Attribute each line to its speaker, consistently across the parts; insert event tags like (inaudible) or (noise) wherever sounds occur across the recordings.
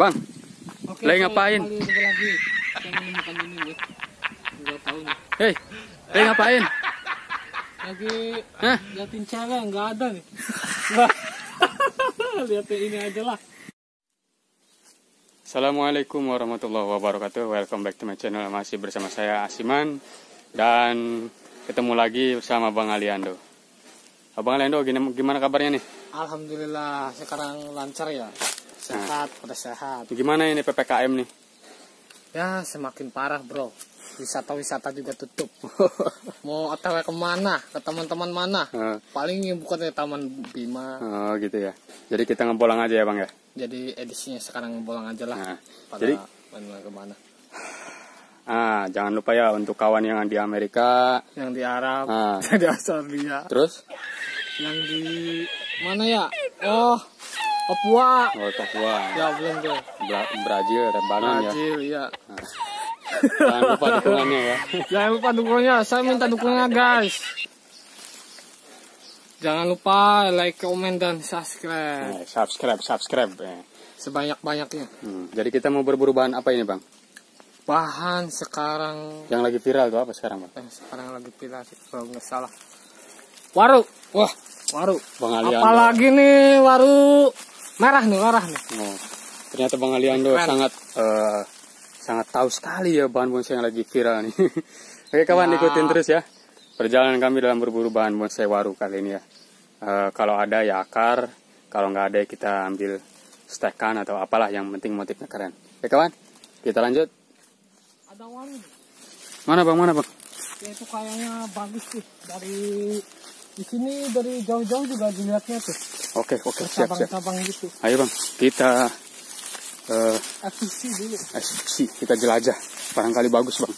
Speaker 1: Bang,
Speaker 2: Oke,
Speaker 1: Lagi ngapain?
Speaker 2: lagi. Tahu nih.
Speaker 1: hei, lagi ngapain?
Speaker 2: Lagi
Speaker 1: Hah?
Speaker 2: liatin cewek enggak ada nih. Wah. (laughs) Liatin ini aja lah.
Speaker 1: Assalamualaikum warahmatullahi wabarakatuh. Welcome back to my channel. Masih bersama saya Asiman dan ketemu lagi bersama Bang Aliando. Abang Aliando, gimana kabarnya nih?
Speaker 2: Alhamdulillah sekarang lancar ya. Sehat, pada sehat.
Speaker 1: Gimana ini PPKM nih?
Speaker 2: Ya semakin parah bro. Wisata-wisata juga tutup. (laughs) Mau otw ke mana? Ke teman-teman mana?
Speaker 1: Eh,
Speaker 2: Paling yang bukan di Taman Bima.
Speaker 1: oh gitu ya. Jadi kita ngebolang aja ya bang ya.
Speaker 2: Jadi edisinya sekarang bolang aja lah.
Speaker 1: Nah,
Speaker 2: Pada
Speaker 1: jadi
Speaker 2: main ke mana?
Speaker 1: ah jangan lupa ya untuk kawan yang di Amerika.
Speaker 2: Yang di Arab,
Speaker 1: Ah. (laughs)
Speaker 2: yang di Australia,
Speaker 1: Terus
Speaker 2: yang di mana ya? Oh, Papua.
Speaker 1: oh Papua,
Speaker 2: Ya belum tuh.
Speaker 1: Bra- Brazil, Lebanon ya.
Speaker 2: Brazil ya.
Speaker 1: Jangan lupa dukungannya ya.
Speaker 2: Jangan lupa dukungannya. Saya minta dukungannya guys. Jangan lupa like, comment dan subscribe
Speaker 1: Eh, subscribe, subscribe. eh.
Speaker 2: sebanyak-banyaknya.
Speaker 1: Hmm, Jadi kita mau berburu bahan apa ini bang?
Speaker 2: Bahan sekarang
Speaker 1: Yang lagi viral tuh apa sekarang bang?
Speaker 2: eh, sekarang lagi pilih sih kalau nggak salah. Waru. Wah, waru.
Speaker 1: Bang.
Speaker 2: Apalagi nih waru merah nih, merah nih.
Speaker 1: Oh, ternyata Bang Aliando
Speaker 2: Keren.
Speaker 1: sangat eh, sangat tahu sekali ya bahan bonsai yang lagi viral nih. (laughs) Oke kawan
Speaker 2: Ya.
Speaker 1: ikutin terus ya perjalanan kami dalam berburu bahan bonsai waru kali ini ya. Eh, kalau ada ya akar, kalau nggak ada ya kita ambil stekan atau apalah yang penting motifnya keren. Oke kawan, kita lanjut.
Speaker 2: Ada waru.
Speaker 1: Mana bang, mana bang?
Speaker 2: Ya, itu kayaknya bagus tuh dari di sini dari jauh-jauh juga dilihatnya tuh
Speaker 1: Oke oke siap siap.
Speaker 2: cabang-cabang gitu
Speaker 1: Ayo bang, kita eh
Speaker 2: FTC dulu
Speaker 1: eksekusi, kita jelajah. Barangkali bagus bang.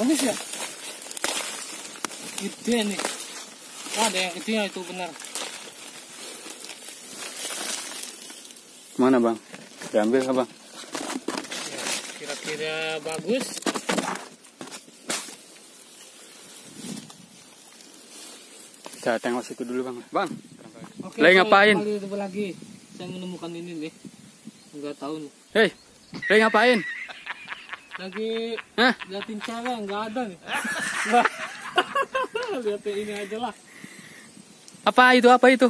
Speaker 2: Bagus ya? Gede nih. Wah, ada yang kecil itu benar.
Speaker 1: Mana bang? Diambil nggak bang?
Speaker 2: Ya, kira-kira bagus.
Speaker 1: Kita tengok situ dulu bang. Bang,
Speaker 2: Oke,
Speaker 1: Lagi ngapain?
Speaker 2: lagi. Saya menemukan ini nih. Enggak tahu nih.
Speaker 1: hei, lagi ngapain?
Speaker 2: Lagi
Speaker 1: Hah?
Speaker 2: liatin cewek enggak ada nih. (laughs) Liatin ini aja lah.
Speaker 1: Apa itu? Apa itu?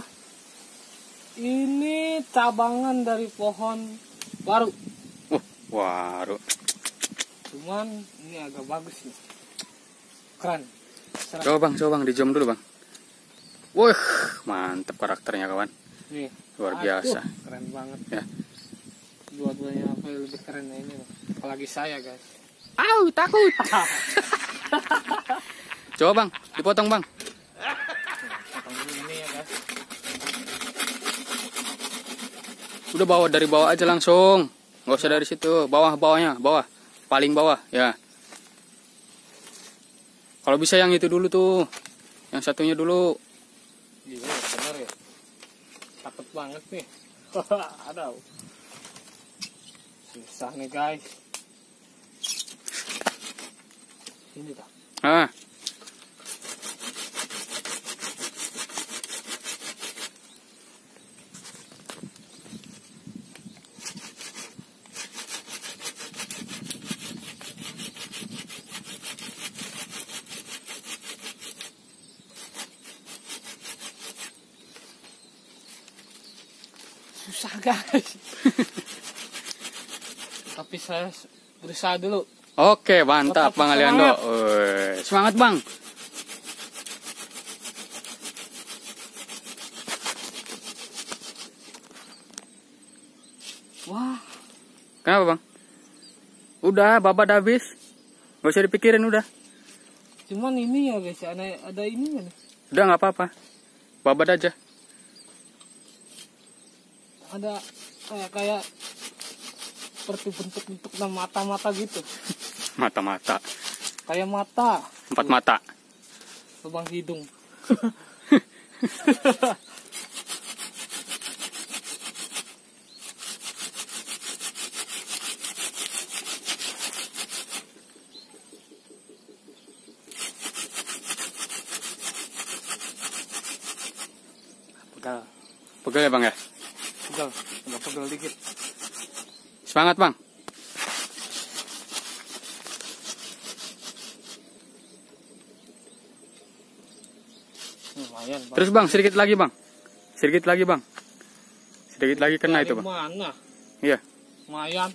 Speaker 2: Ini cabangan dari pohon baru.
Speaker 1: Oh, waru.
Speaker 2: Cuman ini agak bagus nih. Keren. Serah.
Speaker 1: Coba bang, coba bang, dijom dulu bang. Wah, mantep karakternya kawan.
Speaker 2: Nih.
Speaker 1: Luar
Speaker 2: Aduh,
Speaker 1: biasa.
Speaker 2: keren banget.
Speaker 1: Ya.
Speaker 2: Dua-duanya apa yang lebih keren ya ini. loh. Apalagi saya guys.
Speaker 1: Au, takut. (laughs) Coba bang, dipotong bang.
Speaker 2: Potong dulu ini ya guys.
Speaker 1: Udah bawa dari bawah aja langsung. Nggak usah dari situ, bawah bawahnya, bawah, paling bawah, ya. Kalau bisa yang itu dulu tuh, yang satunya dulu.
Speaker 2: Iya benar ya. Takut banget nih. (laughs) Ada. Susah nih guys. Ini dah.
Speaker 1: Ah,
Speaker 2: Susah guys. (laughs) Saya berusaha dulu.
Speaker 1: Oke, mantap Bang Aliando.
Speaker 2: semangat.
Speaker 1: Bang.
Speaker 2: Wah,
Speaker 1: Kenapa Bang? Udah, babat habis. Gak usah dipikirin udah.
Speaker 2: cuman ini ya guys, ada ada ini nih.
Speaker 1: Udah nggak apa-apa. Babat aja.
Speaker 2: Ada kayak kayak seperti bentuk-bentuk dan mata-mata gitu. (laughs)
Speaker 1: Mata-mata.
Speaker 2: Kayak mata.
Speaker 1: Empat Tuh. mata.
Speaker 2: Lubang hidung. pegal.
Speaker 1: Pegal ya bang ya?
Speaker 2: Pegal, Enggak pegal dikit.
Speaker 1: Semangat bang.
Speaker 2: lumayan bang.
Speaker 1: Terus bang, sedikit lagi bang. Sedikit lagi bang. Sedikit lagi kena itu
Speaker 2: Dari
Speaker 1: bang.
Speaker 2: mana
Speaker 1: Iya.
Speaker 2: lumayan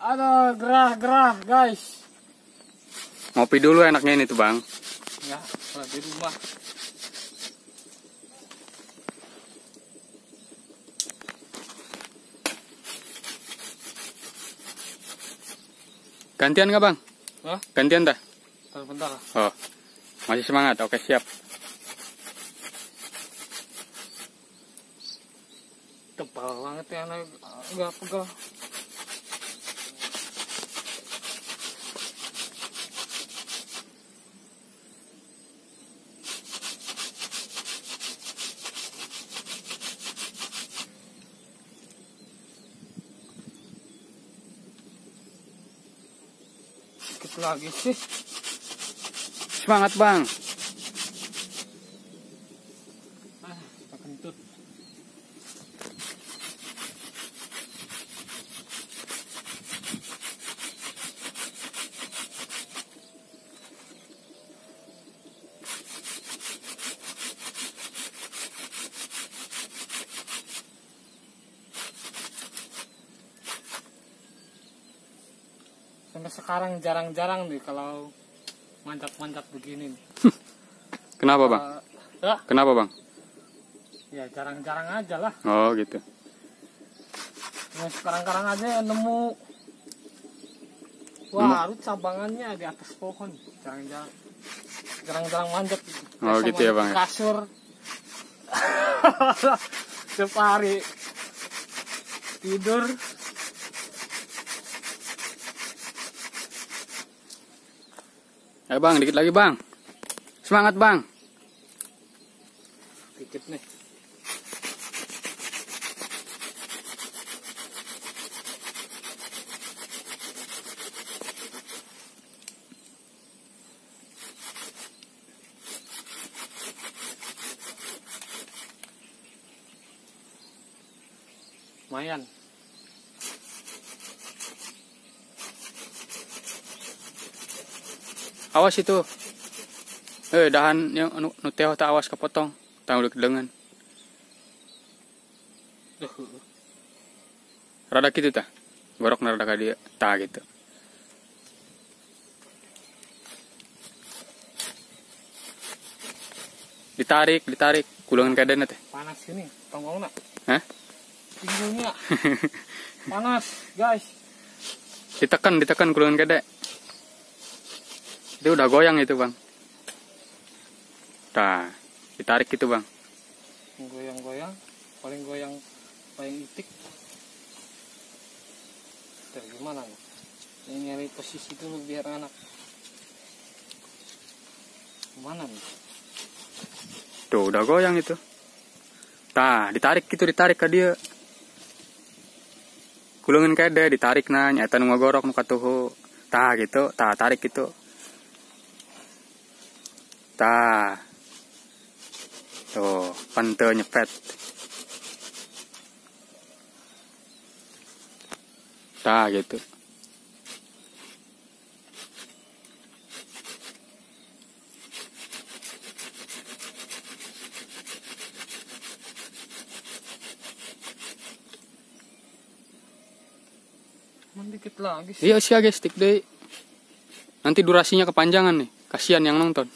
Speaker 2: Aduh, gerah-gerah, guys.
Speaker 1: Ngopi dulu enaknya ini tuh bang.
Speaker 2: Ya, di rumah.
Speaker 1: Gantian nggak bang?
Speaker 2: Hah?
Speaker 1: Gantian dah.
Speaker 2: Bentar, bentar.
Speaker 1: Oh, masih semangat. Oke siap.
Speaker 2: Tebal banget ya, anak. Enggak pegal. Lagi sih.
Speaker 1: Semangat bang.
Speaker 2: Ah, kita kentut. Sekarang jarang-jarang nih kalau manjat-manjat begini. nih. (laughs)
Speaker 1: Kenapa bang?
Speaker 2: Eh, ya,
Speaker 1: Kenapa bang?
Speaker 2: ya jarang-jarang aja lah.
Speaker 1: Oh gitu.
Speaker 2: Nah, sekarang-karang aja yang nemu. Wah, harus cabangannya di atas pohon. Jarang-jarang. Jarang-jarang manjat.
Speaker 1: Oh,
Speaker 2: Biasa
Speaker 1: gitu ya, Bang, ya?
Speaker 2: Kasur. (laughs) Setiap hari tidur.
Speaker 1: Ayo bang, dikit lagi bang. Semangat bang.
Speaker 2: Dikit nih. Lumayan.
Speaker 1: Awas itu. Eh dahan yang anu nu teh tak awas kepotong. Tang udah kedengan. Rada gitu tah. Gorok rada ka dia. Tah gitu. Ditarik, ditarik. Kulangan keadaan teh.
Speaker 2: Panas ini, tonggong nak.
Speaker 1: Hah?
Speaker 2: Pinggulnya. (laughs) Panas, guys.
Speaker 1: Ditekan, ditekan kulangan keadaan. Itu udah goyang itu, Bang. Tah, ditarik gitu, Bang.
Speaker 2: goyang-goyang paling goyang paling itik Tuh, gimana nih ini nyari posisi dulu biar anak gimana nih
Speaker 1: Tuh, udah goyang itu. Tah, ditarik gitu, ditarik ke dia. Kulungan kede, ditarik nah, nyata nu ngogorok nu katuhu. Tah gitu, tah tarik gitu. Tah. Tuh, pante nyepet. Tah gitu.
Speaker 2: Dikit lagi sih
Speaker 1: Iya sih guys, stick deh. Nanti durasinya kepanjangan nih. Kasihan yang nonton.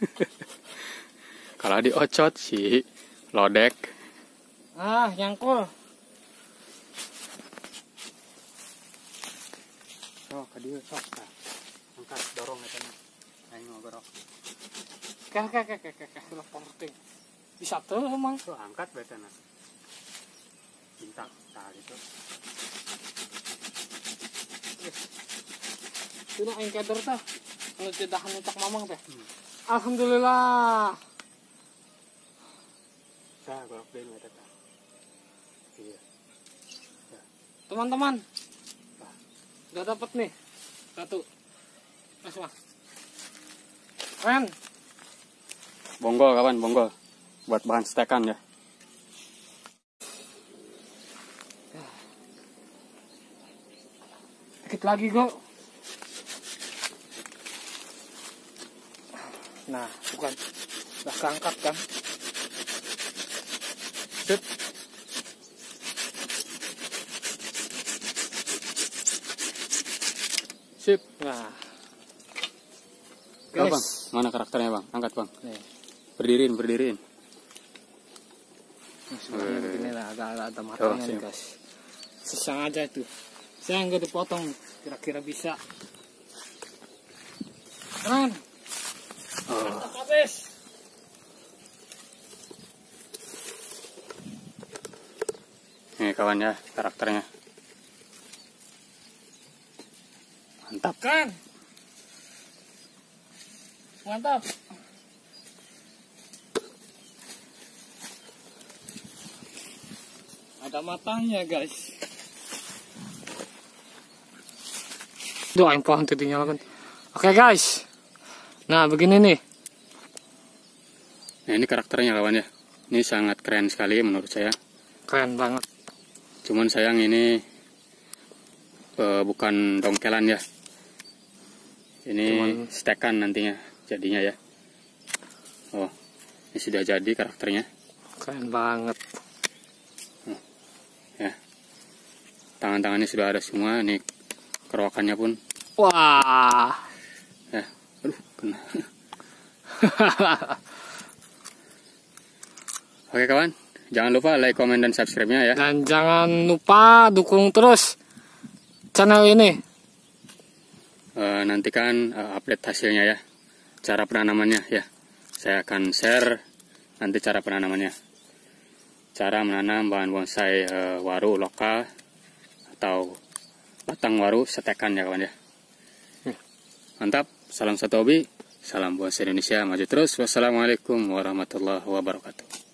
Speaker 1: (laughs) Kalau diocot sih lodek.
Speaker 2: ah nyangkul
Speaker 1: Oh, ke dia sok. Angkat dorong ya Ayo ngogorok.
Speaker 2: kah kah kah kah kah udah penting bisa tuh emang
Speaker 1: Tuh angkat betana. Tah gitu.
Speaker 2: itu nak yang keder tah kalau tidak hanya cak mamang teh alhamdulillah.
Speaker 1: Iya.
Speaker 2: teman-teman. Udah dapat nih. Satu. Mas mas. Keren
Speaker 1: bonggol kawan bonggol. Buat bahan stekan ya.
Speaker 2: Dikit lagi kok nah bukan udah keangkat kan
Speaker 1: Sip. Sip.
Speaker 2: nah
Speaker 1: Oh, bang, mana karakternya bang? Angkat bang.
Speaker 2: nih
Speaker 1: Berdiriin, berdiriin.
Speaker 2: sebenarnya
Speaker 1: Wih.
Speaker 2: begini lah agak agak ada matangnya nih
Speaker 1: siap.
Speaker 2: guys sesang aja itu saya nggak dipotong kira-kira bisa keren
Speaker 1: Oh.
Speaker 2: Habis
Speaker 1: Nih kawan ya, karakternya. Mantap.
Speaker 2: kan mantap ada matangnya guys yang pohon tuh dinyalakan. Oke guys, nah begini nih.
Speaker 1: Nah ini karakternya kawan ya. Ini sangat keren sekali menurut saya.
Speaker 2: Keren banget.
Speaker 1: Cuman sayang ini eh, bukan dongkelan ya. Ini
Speaker 2: Cuman-
Speaker 1: stekan nantinya jadinya ya. Oh, ini sudah jadi karakternya.
Speaker 2: Keren banget.
Speaker 1: Ya. Tangan-tangannya sudah ada semua. Ini kerokannya pun.
Speaker 2: Wah.
Speaker 1: Kena. (laughs) Oke kawan, jangan lupa like, comment, dan subscribe-nya ya.
Speaker 2: Dan jangan lupa dukung terus channel ini.
Speaker 1: Eh, nantikan eh, update hasilnya ya. Cara penanamannya ya. Saya akan share nanti cara penanamannya. Cara menanam bahan bonsai eh, waru lokal atau batang waru setekan ya kawan ya. Mantap, salam satu hobi, salam bonsai Indonesia maju terus. Wassalamualaikum warahmatullahi wabarakatuh.